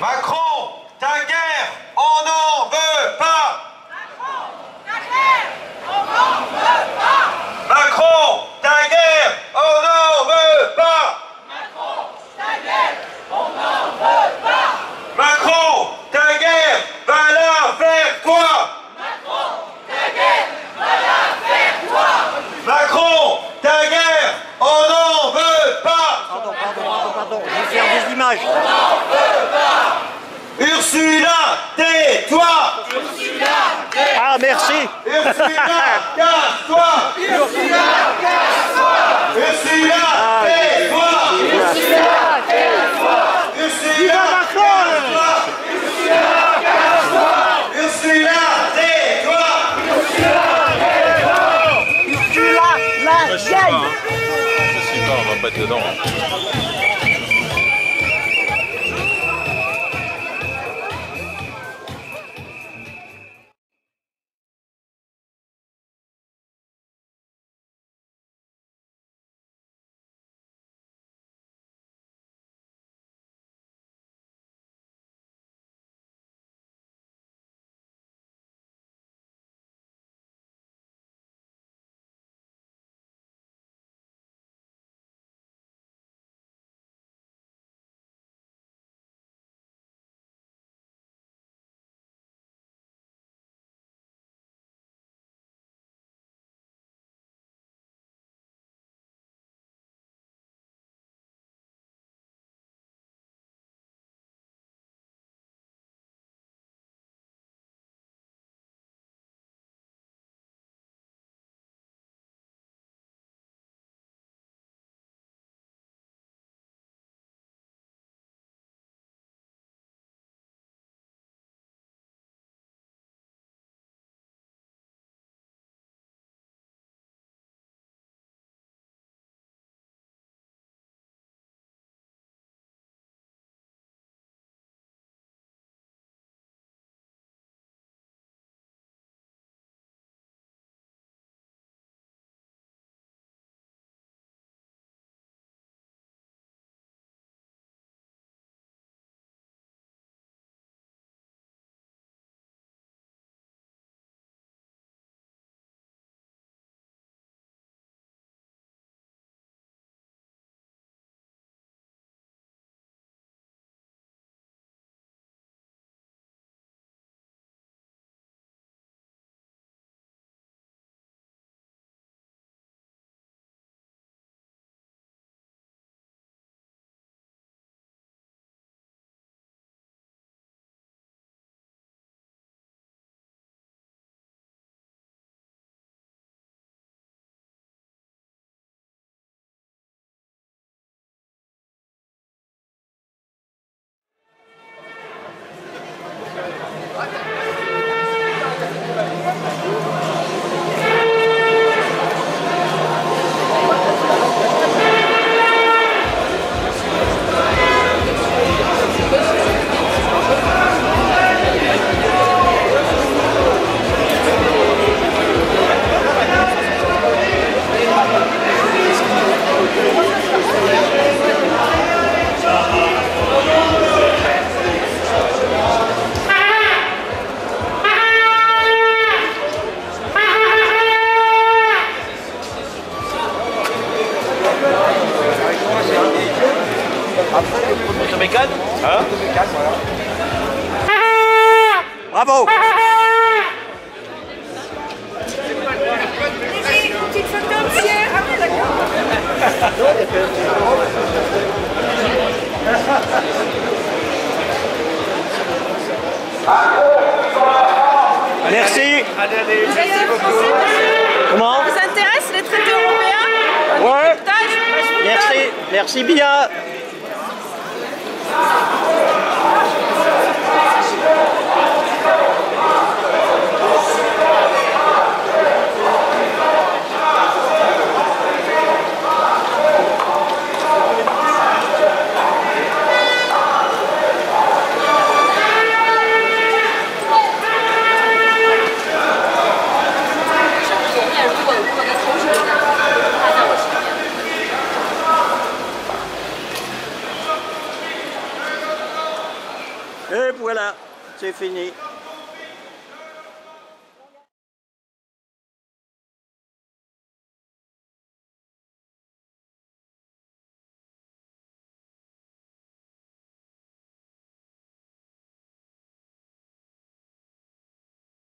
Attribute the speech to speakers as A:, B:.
A: Macron, ta guerre, on n'en veut pas Macron, ta guerre, on n'en veut pas Macron, ta guerre, va la faire toi Macron, ta guerre, on n'en veut pas
B: Pardon, pardon, pardon, pardon. Je vais faire des images.
A: Ursula, tais-toi.
B: Ah, merci.
A: Ursula, casse-toi. Ursula, tais-toi Ursula,
B: Macron
A: Ursula, tais-toi.
B: Tu l'as, la
C: Je sais
B: vieille
C: pas, hein. Je sais pas, on va pas être dedans.
B: Bravo.
D: Petite photo, monsieur. Ah oui, d'accord.
B: Merci. Comment
D: vous intéresse les traités européens
B: Ouais. Merci, merci bien c'est fini.